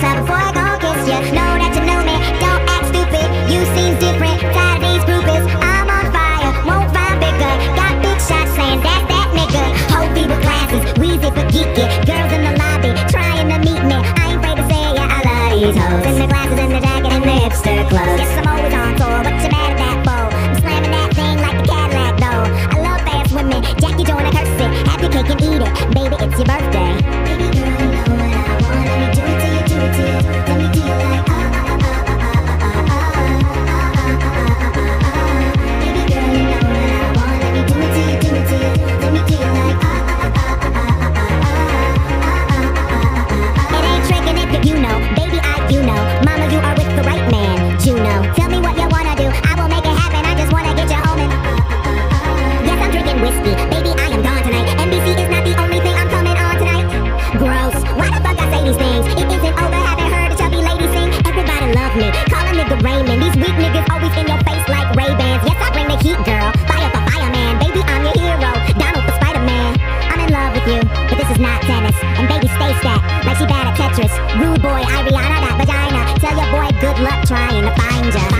slow before I go kiss you. Know that you know me, don't act stupid. You seem different, tired of these. I'm on fire, won't find bigger. Got big shots saying that's that nigga. Whole people classes, Weezy for geeky. Girls in the lobby, trying to meet me. I ain't afraid to say yeah, I love these hoes. In the glasses and the jacket and the hipster clothes. Guess I'm always on tour. actress. Rude boy, I Rihanna that vagina. Tell your boy good luck trying to find ya.